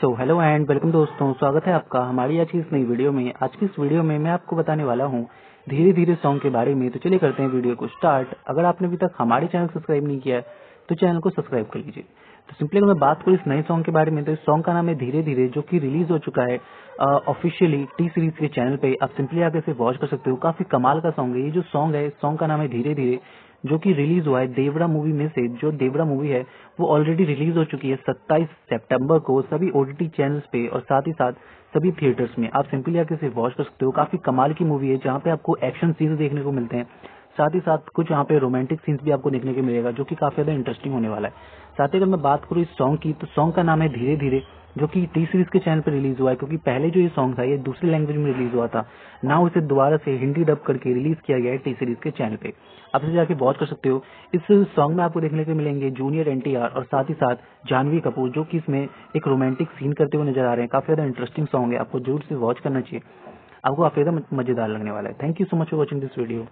So hello and welcome दोस्तों, स्वागत है आपका हमारी आज की इस नई वीडियो में। आज की इस वीडियो में मैं आपको बताने वाला हूँ धीरे धीरे सॉन्ग के बारे में। तो चलिए करते हैं वीडियो को स्टार्ट अगर आपने अभी तक हमारे चैनल सब्सक्राइब नहीं किया तो चैनल को सब्सक्राइब कर लीजिए। तो सिंपली अगर मैं बात करूँ इस नए सॉन्ग के बारे में तो इस सॉन्ग का नाम है धीरे धीरे जो कि रिलीज़ हो चुका है ऑफिशियली टी सीरीज़ के चैनल पे। आप सिंपली आगे इसे वॉच कर सकते हो। काफ़ी कमाल का सॉन्ग है। ये जो सॉन्ग है सॉन्ग का नाम है धीरे धीरे जो कि रिलीज़ हुआ है देवरा मूवी में से, जो देवरा मूवी है, वो ऑलरेडी रिलीज़ हो चुकी है 27 सितंबर को सभी ओटीटी चैनल्स पे और साथ ही साथ सभी थिएटर्स में। आप सिंपली आके वॉच कर सकते हो। काफ़ी कमाल की मूवी है, जहाँ पे आपको एक्शन सीन्स देखने को मिलते हैं। साथ ही साथ कुछ यहाँ पे रोमांटिक सीन्स भी आपको देखने को मिलेगा, जो कि काफ़ी ज़्यादा इंटरेस्टिंग होने वाला है। साथ ही अगर मैं बात करूँ इस सॉन्ग की तो सॉन्ग का नाम है धीरे धीरे। जो कि टी सीरीज़ के चैनल पर रिलीज़ हुआ है, क्योंकि पहले जो ये सॉन्ग था, ये दूसरी लैंग्वेज में रिलीज़ हुआ था। ना इसे दोबारा से हिंदी डब करके रिलीज़ किया गया है टी सीरीज़ के चैनल पे। आप इसे जाके वॉच कर सकते हो। इस सॉन्ग में आपको देखने को मिलेंगे जूनियर एनटीआर और साथ ही साथ जानवी कपूर जो कि इसमें एक रोमांटिक सीन करते हुए नज़र आ रहे हैं। काफ़ी ज़्यादा इंटरेस्टिंग सॉन्ग है। आपको ज़रूर से वॉच करना चाहिए। आपको काफ़ी ज़्यादा मज़ेदार लगने वाला है। Thank you so much for watching this video